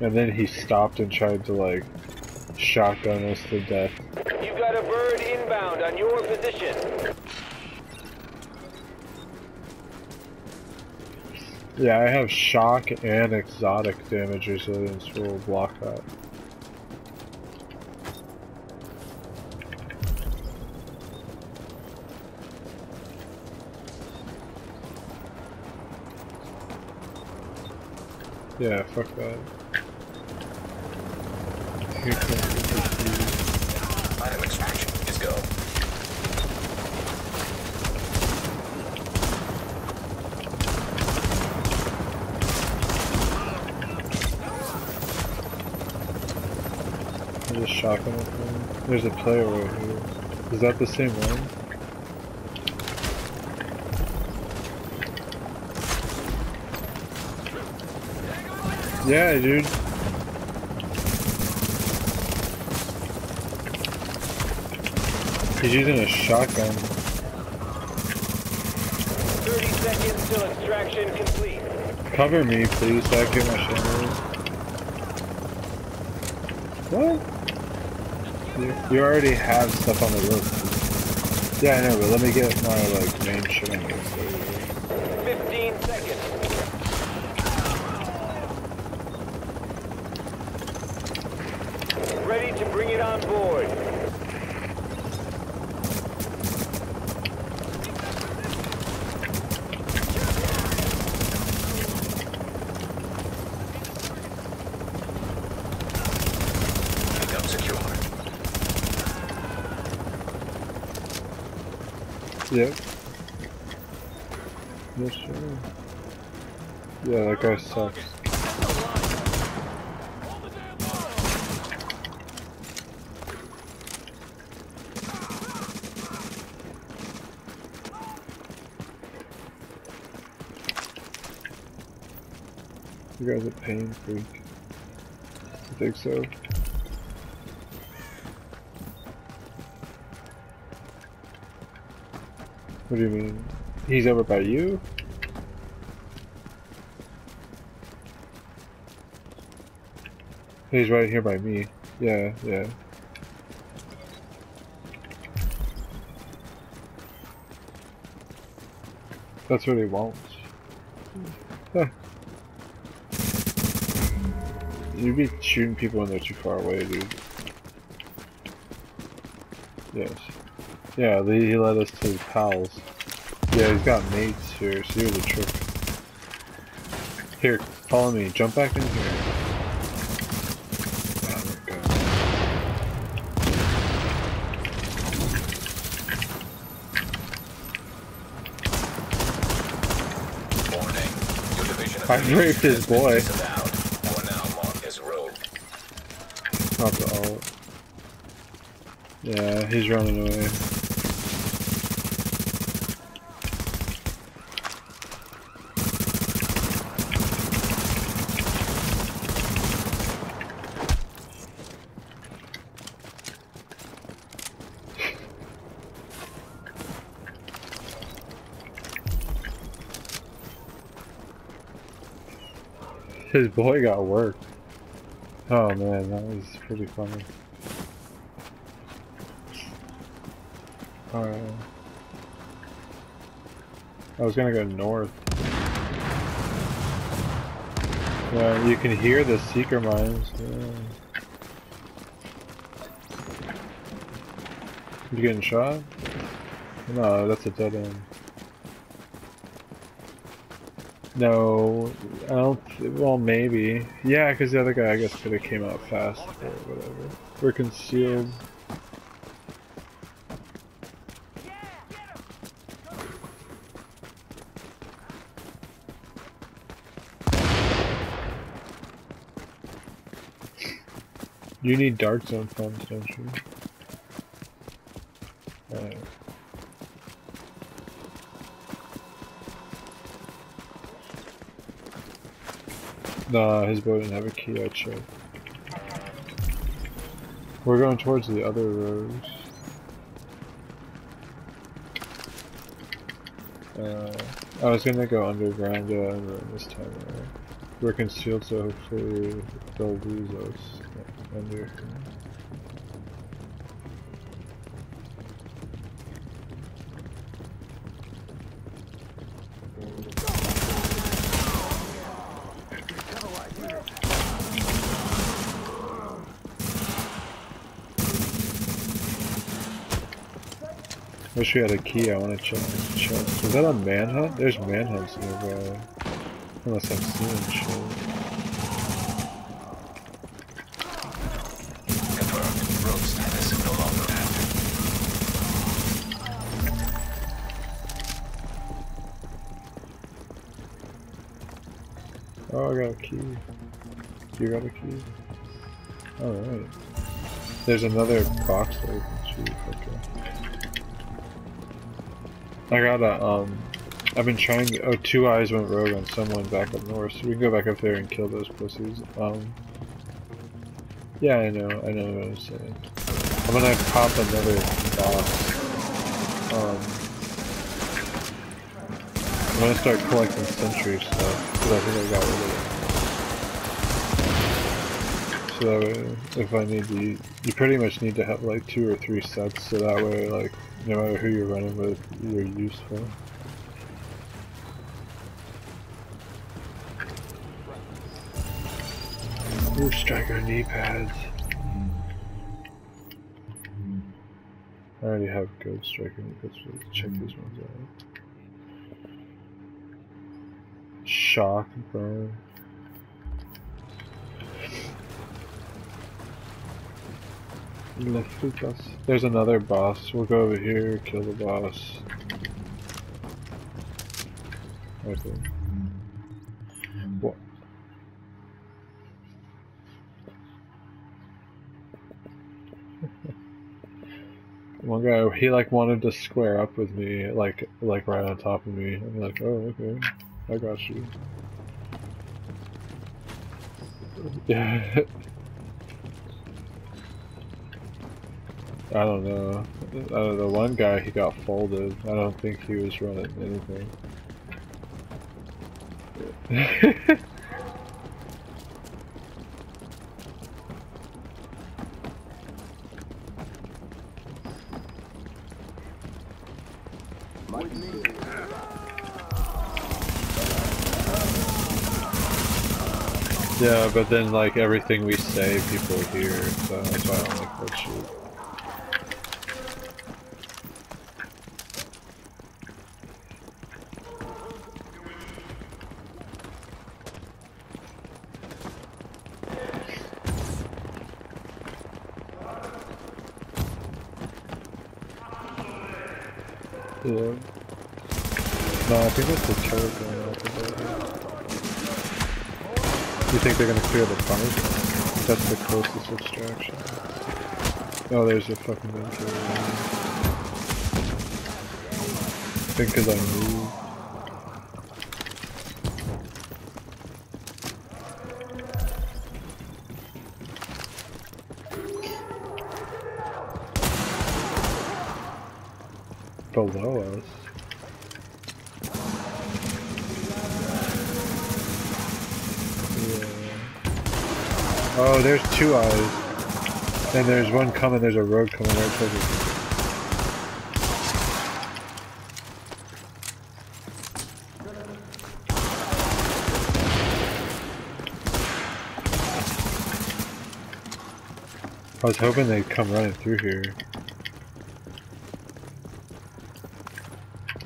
And then he stopped and tried to like shotgun us to death. You've got a bird inbound on your position. Yeah, I have shock and exotic damage resilience will block that. Yeah, fuck that. Here Item extraction is go. There's a shotgun up there. There's a player right here. Is that the same one? Yeah, dude. He's using a shotgun. 30 seconds till extraction complete. Cover me, please, so I can get my shit What? You, you already have stuff on the roof. Yeah, I know, but let me get my, like, main shit on this. 15 seconds. Ready to bring it on board. Yep. Yes, sir. Yeah, that guy sucks. You guys are pain freak. I think so. What do you mean? He's over by you? He's right here by me. Yeah, yeah. That's what he wants. Huh. You'd be shooting people when they're too far away, dude. Yes. Yeah, he led us to his pals. Yeah, he's got mates here, so here's a trick. Here, follow me, jump back in here. Oh my god. Warning. Your division of I raped his boy. disavowed. You are now marked as rogue. Not the ult. Yeah, he's running away. His boy got worked. Oh man, that was pretty funny. Alright. I was gonna go north. Yeah, you can hear the seeker mines. Yeah. You getting shot? No, that's a dead end. No, I don't. Well, maybe. Yeah, because the other guy, I guess, could have came out fast or whatever. We're concealed. You need dark zone funds, don't you? Alright. Nah, his boat didn't have a key, I checked. We're going towards the other roads. Uh, I was gonna go underground, then this time. We're concealed, so hopefully they'll lose us under. I wish we had a key, I wanna check check. Is that a manhunt? There's manhunts nearby. Unless I'm seeing shit. Rogue status no longer active. Oh, I got a key. You got a key? Alright. There's another box that we can shoot. Okay. I got a, um, I've been trying, oh, two eyes went rogue on someone back up north, so we can go back up there and kill those pussies. Um, yeah, I know, I know what I'm saying. I'm gonna pop another box. Um, I'm gonna start collecting sentry stuff, because I think I got rid of it. So if I need to, you pretty much need to have like two or three sets, so that way, like, no matter who you're running with, you're useful. Ooh, striker knee pads. I already have good striker let's check these ones out. Shock, burn. There's another boss. We'll go over here, kill the boss. Okay. What? One guy, he like wanted to square up with me, like like right on top of me. I'm like, oh okay, I got you. Yeah. I don't know. Uh, the one guy, he got folded. I don't think he was running anything. yeah, but then like everything we say, people hear, so that's why I don't like that shit. Yeah. No, I think that's the turret going out the building. You think they're gonna clear the tunnel? That's the closest extraction. Oh, there's a fucking venture. I think because I moved. Below us. Yeah. Oh, there's two eyes. And there's one coming, there's a road coming right towards us. I was hoping they'd come running through here.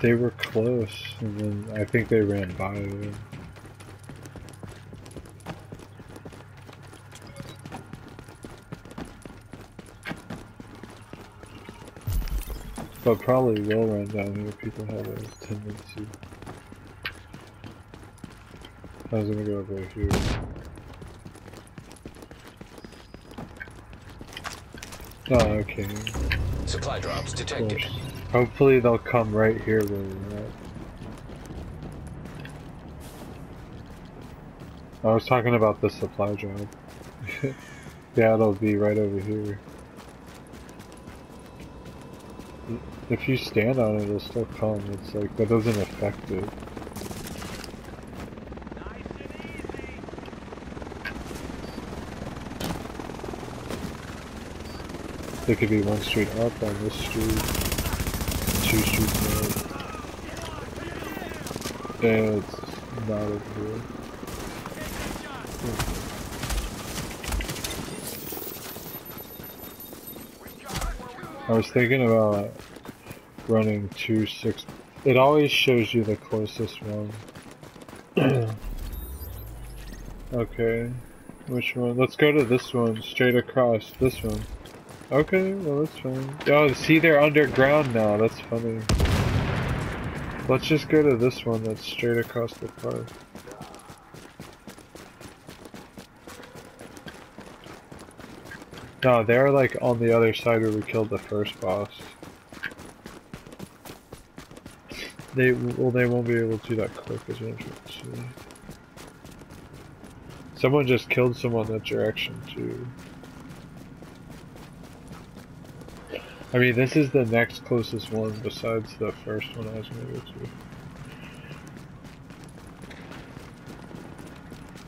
They were close, and then I think they ran by it. But probably will run down here. People have a tendency. I was gonna go over here. Oh, okay. Supply drops detected. Hopefully they'll come right here later. I was talking about the supply drop. yeah, it'll be right over here. If you stand on it, it'll still come. It's like, that doesn't affect it. There could be one street up on this street two streets up. And it's not over here. I was thinking about running two six. It always shows you the closest one. okay, which one? Let's go to this one, straight across. This one. Okay, well that's fine. Oh, see, they're underground now. That's funny. Let's just go to this one that's straight across the park. No, they're like on the other side where we killed the first boss. They well, they won't be able to do that quick as well. Someone just killed someone that direction too. I mean, this is the next closest one besides the first one I was gonna go to.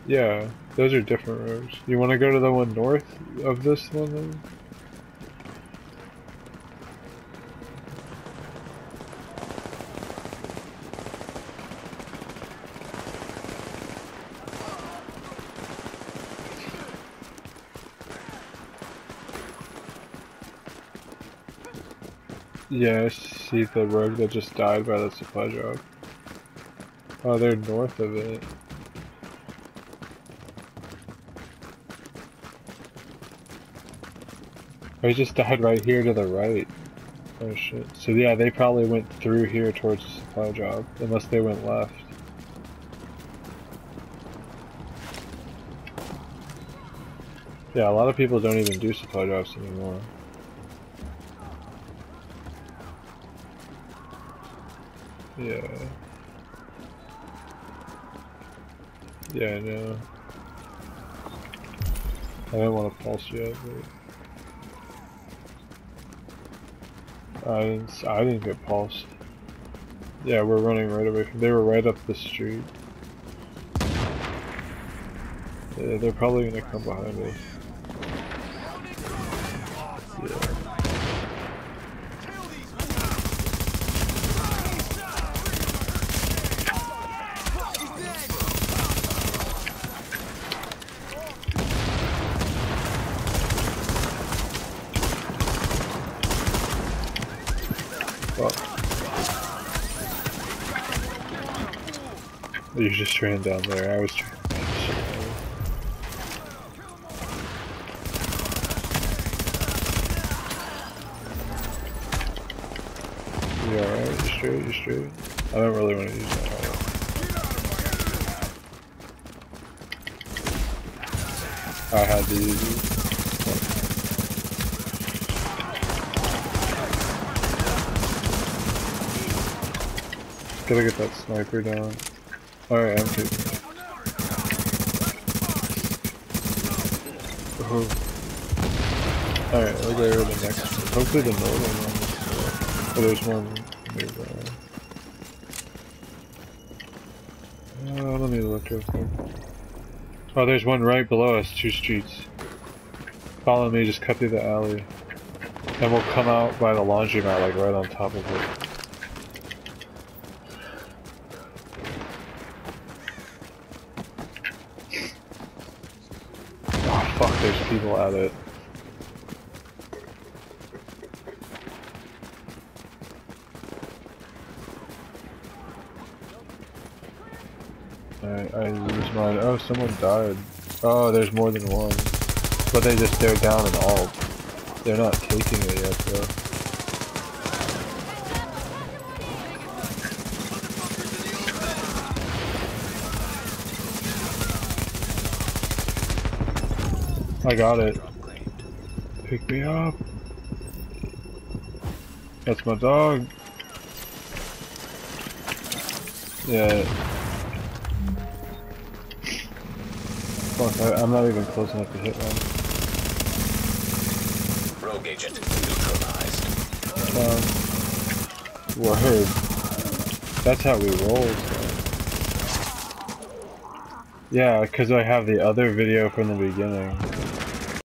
Yeah, those are different roads. You want to go to the one north of this one then? Yeah, I see the rogue that just died by the supply drop. Oh, they're north of it. Oh, he just died right here to the right. Oh shit. So yeah, they probably went through here towards the supply drop, unless they went left. Yeah, a lot of people don't even do supply drops anymore. Yeah. Yeah, I know. I don't want to pulse yet, but... I didn't, I didn't get pulsed. Yeah, we're running right away from- they were right up the street. Yeah, they're probably gonna come behind us. You just ran down there. I was trying. You alright? You straight? You straight? I don't really want to use that. I had to use it. Gotta get that sniper down. Alright, I'm it. Oh. Alright, we'll go to the next one. Hopefully the northern one Oh, there's one nearby. Uh, let me look real quick. Oh, there's one right below us, two streets. Follow me, just cut through the alley. And we'll come out by the laundromat, like right on top of it. Oh fuck, at it. Alright, I use mine. Oh, someone died. Oh, there's more than one. But they just, they're down in all. They're not taking it yet, though. I got it. Pick me up. That's my dog. Yeah. Fuck, I, I'm not even close enough to hit one. Rogue agent neutralized. Um, word. That's how we roll. So. Yeah, because I have the other video from the beginning.